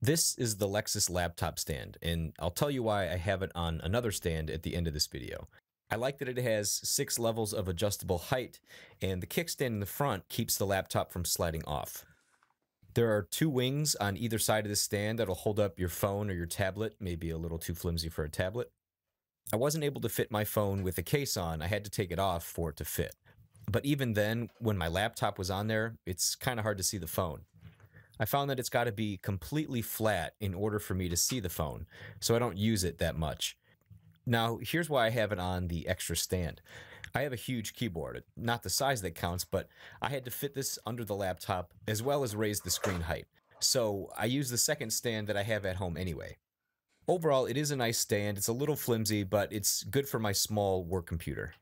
This is the Lexvss laptop stand, and I'll tell you why I have it on another stand at the end of this video. I like that it has six levels of adjustable height, and the kickstand in the front keeps the laptop from sliding off. There are two wings on either side of the stand that'll hold up your phone or your tablet, maybe a little too flimsy for a tablet. I wasn't able to fit my phone with a case on, I had to take it off for it to fit. But even then, when my laptop was on there, it's kind of hard to see the phone. I found that it's got to be completely flat in order for me to see the phone, so I don't use it that much. Now, here's why I have it on the extra stand. I have a huge keyboard, not the size that counts, but I had to fit this under the laptop as well as raise the screen height. So I use the second stand that I have at home anyway. Overall, it is a nice stand. It's a little flimsy, but it's good for my small work computer.